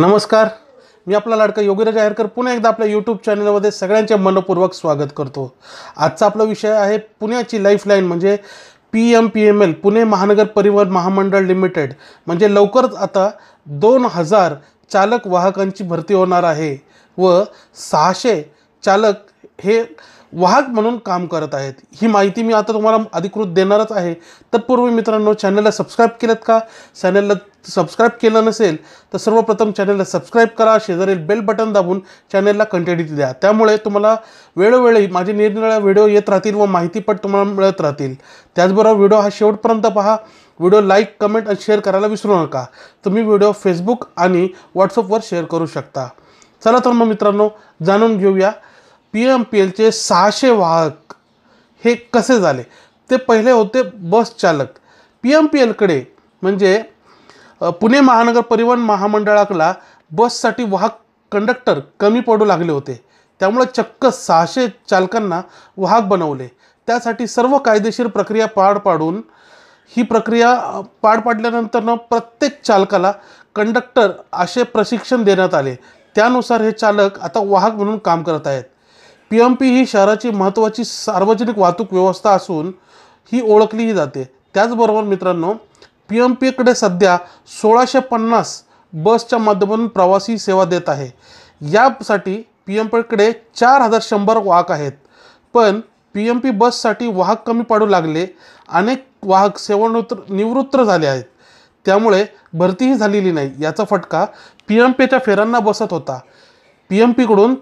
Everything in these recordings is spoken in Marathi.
नमस्कार. मी आपला लाडका योगीराज आहेरकर पुन्हा एकदा आपल्या यूट्यूब चॅनलमध्ये सगळ्यांचे मनपूर्वक स्वागत करतो. आजचा आपला विषय आहे पुण्याची लाईफलाईन म्हणजे P M P M L Pune महानगर परिवहन महामंडळ लिमिटेड म्हणजे लवकरच आता दोन हजार चालक वाहकांची भरती होणार आहे व सहाशे चालक हे वाहक म्हणून काम करत आहेत. ही माहिती मी आता तुम्हाला अधिकृत देणारच आहे. तत्पूर्वी मित्रांनो चॅनलला सबस्क्राईब केलं का? चॅनलला सबस्क्राईब केलं नसेल तर सर्वप्रथम चॅनलला सबस्क्राईब करा. शेजारील बेल बटन दाबून चॅनलला कंटिन्यूटी द्या त्यामुळे तुम्हाला वेळोवेळी माझे निरनिराळ्या व्हिडिओ येत राहतील व माहितीपट तुम्हाला मिळत राहतील. त्याचबरोबर व्हिडिओ हा शेवटपर्यंत पहा. व्हिडिओ लाईक कमेंट आणि शेअर करायला विसरू नका. तुम्ही व्हिडिओ फेसबुक आणि व्हॉट्सअपवर शेअर करू शकता. चला तर मग मित्रांनो जाणून घेऊया. पी एम पी एलचे सहाशे वाहक हे कसे झाले? ते पहिले होते बस चालक. पी एम पी एलकडे म्हणजे पुणे महानगर परिवहन महामंडळाला बससाठी वाहक कंडक्टर कमी पडू लागले होते. त्यामुळे चक्क सहाशे चालकांना वाहक बनवले. त्यासाठी सर्व कायदेशीर प्रक्रिया पार पाडून ही प्रक्रिया पार पाडल्यानंतर प्रत्येक चालकाला कंडक्टर असे प्रशिक्षण देण्यात आले. त्यानुसार हे चालक आता वाहक म्हणून काम करत आहेत. पी एम पी ही शहराची महत्त्वाची सार्वजनिक वाहतूक व्यवस्था असून ही ओळखलीही जाते. त्याचबरोबर मित्रांनो पी एम पीकडे सध्या सोळाशे पन्नास बसच्या माध्यमातून प्रवासी सेवा देत आहे. यासाठी पी एम पीकडे चार हजार शंभर वाहक आहेत. पण पी एम पी बससाठी वाहक कमी पडू लागले. अनेक वाहक सेवानिवृत्त निवृत्त झाले आहेत. त्यामुळे भरतीही झालेली नाही. याचा फटका पी एम पीच्या फेऱ्यांना बसत होता. पी एम पीकडून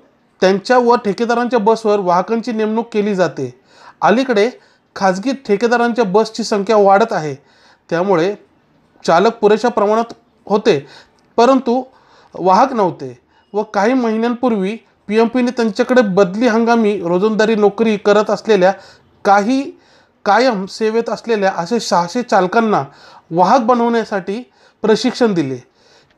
त्यांच्या व ठेकेदारांच्या बसवर वाहकांची नेमणूक केली जाते. अलीकडे खाजगी ठेकेदारांच्या बसची संख्या वाढत आहे. त्यामुळे चालक पुरेशा प्रमाणात होते परंतु वाहक नव्हते व काही महिन्यांपूर्वी पी एम पीने त्यांच्याकडे बदली हंगामी रोजंदारी नोकरी करत असलेल्या काही कायम सेवेत असलेल्या असे सहाशे चालकांना वाहक बनवण्यासाठी प्रशिक्षण दिले.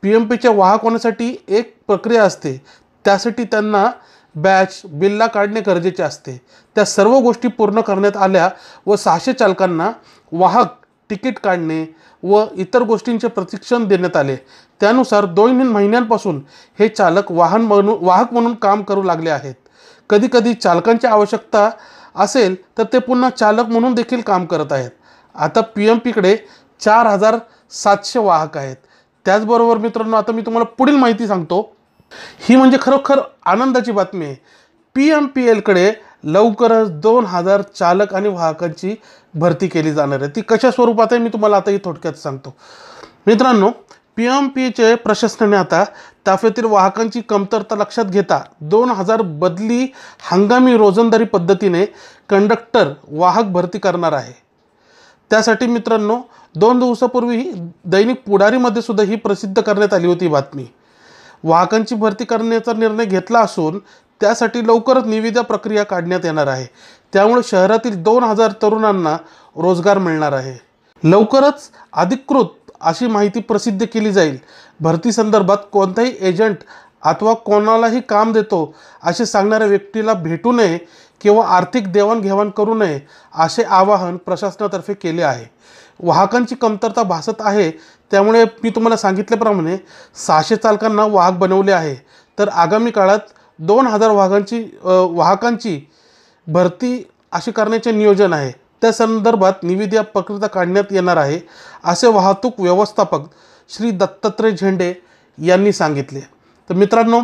पी एम पीच्या वाहक होण्यासाठी एक प्रक्रिया असते. त्यासाठी त्यांना बॅच बिल्ला काढणे गरजेचे असते. त्या सर्व गोष्टी पूर्ण करण्यात आल्या व सहाशे चालकांना वाहक तिकीट काढणे व इतर गोष्टींचे प्रशिक्षण देण्यात आले. त्यानुसार दोन महिन्यांपासून हे चालक वाहन म्हणून वाहक म्हणून काम करू लागले आहेत. कधीकधी चालकांची आवश्यकता असेल तर ते पुन्हा चालक म्हणून देखील काम करत आहेत. आता पी एम पीकडे चार हजार सातशे वाहक आहेत. त्याचबरोबर मित्रांनो आता मी तुम्हाला पुढील माहिती सांगतो. ही म्हणजे खरोखर आनंदाची बातमी आहे. पी एम पी एलकडे लवकरच दोन हजार चालक आणि वाहकांची भरती केली जाणार आहे. ती कशा स्वरूपात आहे मी तुम्हाला आताही थोडक्यात सांगतो. मित्रांनो पी एम पीचे प्रशासनाने आता ताफ्यातील वाहकांची कमतरता लक्षात घेता दोन हजार बदली हंगामी रोजंदारी पद्धतीने कंडक्टर वाहक भरती करणार आहे. त्यासाठी मित्रांनो दोन दिवसापूर्वी दैनिक पुढारीमध्ये सुद्धा ही प्रसिद्ध करण्यात आली होती बातमी. वाहकांची भरती करण्याचा निर्णय घेतला असून त्यासाठी लवकरच निविदा प्रक्रिया काढण्यात येणार आहे. त्यामुळे शहरातील दोन हजार तरुणांना रोजगार मिळणार आहे. लवकरच अधिकृत अशी माहिती प्रसिद्ध केली जाईल. भरती संदर्भात कोणताही एजंट अथवा कोणालाही काम देतो असे सांगणाऱ्या व्यक्तीला भेटू नये किंवा आर्थिक देवाणघेवाण करू नये असे आवाहन प्रशासनातर्फे केले आहे. वाहकांची कमतरता भासत आहे त्यामुळे मी तुम्हाला सांगितल्याप्रमाणे सहाशे चालकांना वाहक बनवले आहे. तर आगामी काळात दोन हजार वाहकांची वाहकांची भरती अशी करण्याचे नियोजन आहे. त्या संदर्भात निविदा प्रक्रिया काढण्यात येणार आहे असे वाहतूक व्यवस्थापक श्री दत्तात्रय झेंडे यांनी सांगितले. तर मित्रांनो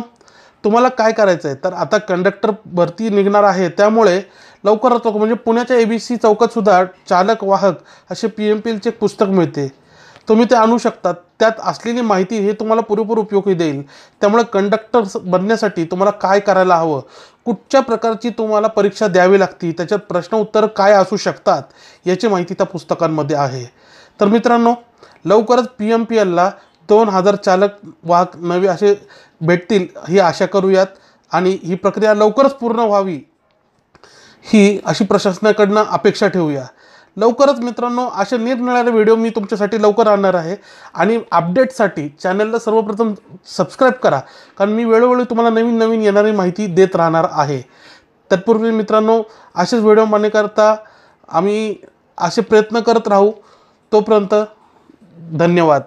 तुम्हाला काय करायचं आहे? तर आता कंडक्टर भरती निघणार आहे. त्यामुळे लवकरात लवकर म्हणजे पुण्याच्या ए बी सी चौकातसुद्धा चालक वाहक असे पी एम पी एलचे पुस्तक मिळते. तुम्ही ते आणू शकता त्यात असलेली माहिती हे तुम्हाला पुरेपूर उपयोगी देईल. त्यामुळे कंडक्टर बनण्यासाठी तुम्हाला काय करायला हवं? कुठच्या प्रकारची तुम्हाला परीक्षा द्यावी लागती? त्याच्यात प्रश्न उत्तर काय असू शकतात? याची माहिती त्या पुस्तकांमध्ये आहे. तर मित्रांनो लवकरच पी एम पी एलला दोन हजार चालक वाहक नवे असे भेटतील ही आशा करूयात. आणि ही प्रक्रिया लवकरच पूर्ण व्हावी ही अशी प्रशासनाकडनं अपेक्षा ठेवूया. लवकरच मित्रांनो असे निरनिराळे व्हिडिओ मी तुमच्यासाठी लवकर आणणार आहे. आणि अपडेटसाठी चॅनलला सर्वप्रथम सबस्क्राईब करा. कारण मी वेळोवेळी तुम्हाला नवीन नवीन येणारी माहिती देत राहणार आहे. तत्पूर्वी मित्रांनो असेच व्हिडिओ मानण्याकरता आम्ही असे प्रयत्न करत राहू. तोपर्यंत धन्यवाद.